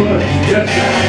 Yes.